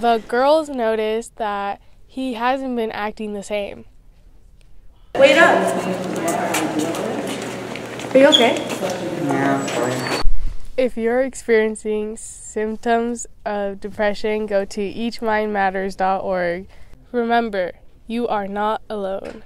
the girls noticed that he hasn't been acting the same. Wait up! Are you okay? Yeah, If you're experiencing symptoms of depression, go to eachmindmatters.org. Remember, you are not alone.